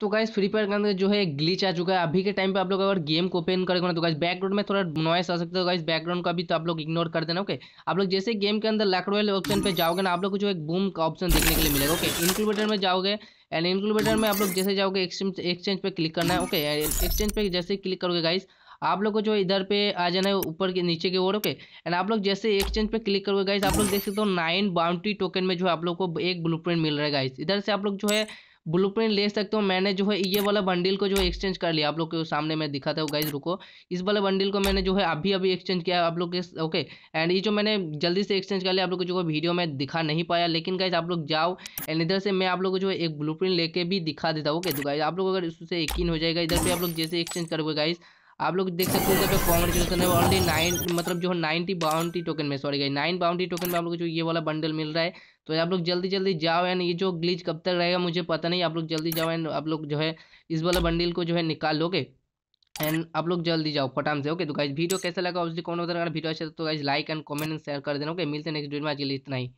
तो guys free fire के अंदर जो है ग्लिच आ चुका है। अभी के टाइम पे आप लोग अगर गेम को ओपन करेंगे ना तो गाइस बैकग्राउंड में थोड़ा नॉइस आ सकता है। गाइस बैकग्राउंड का भी तो आप लोग इग्नोर कर देना ओके आप लोग जैसे गेम के अंदर लैक ऑप्शन पे जाओगे ना, आप लोग को जो एक बूम का ऑप्शन देखने के लिए मिलेगा ओके इंक्यूबेटर में जाओगे एंड इंक्यूबेटर में आप लोग जैसे जाओगे एक्सचेंज एक्सचेंज पे क्लिक करना है ओके एक्सचेंज पे जैसे क्लिक करोगे गाइस आप लोग को जो इधर पे आ जाना है ऊपर के नीचे की ओर ओके एंड आप लोग जैसे एक्सचेंज पे क्लिक करोगे गाइस आप लोग देख सकते हो नाइन बाउंड्री टोकन में जो है आप लोग को एक ब्लूप्रिंट मिल रहा है गाइस इधर से आप लोग जो है ब्लूप्रिंट ले सकते हो मैंने जो है ये वाला बंडल को जो है एक्सचेंज कर लिया आप लोग के सामने मैं दिखाता हूँ गाइज़ रुको इस वाले बंडल को मैंने जो है अभी अभी एक्सचेंज किया आप लोग के ओके एंड ये जो मैंने जल्दी से एक्सचेंज कर लिया आप लोग को जो है वीडियो में दिखा नहीं पाया लेकिन गाइज़ आप लोग जाओ एंड इधर से मैं आप लोग को जो है एक ब्लू लेके भी दिखा देता हूँ ओके तो गाइज़ आप लोग अगर उससे यकीन हो जाएगा इधर पे आप लोग जैसे एक्सचेंज करोगे गाइज़ आप लोग देख सकते हो पे कॉन्ग्रेचुलेसन है ऑलरेडी नाइन मतलब जो है नाइनटी बाउंड्री टोकन में सॉरी नाइन बाउंड्री टोकन में आप लोग जो ये वाला बंडल मिल रहा है तो आप लोग जल्दी जल्दी जाओ एंड ये जो ग्लिच कब तक रहेगा मुझे पता नहीं, आप लोग जल्दी जाओ एंड आप लोग जो है इस वाला बंडल को जो है निकाल लोगे एंड आप लोग जल्दी जाओ फटाम से ओके तो गाइज़ वीडियो कैसा लगा? ऑब्वियसली कौन होता है वीडियो अच्छा तो guys like and comment and share कर देना ओके मिलते हैं नेक्स्ट वीडियो में, आज के लिए इतना ही।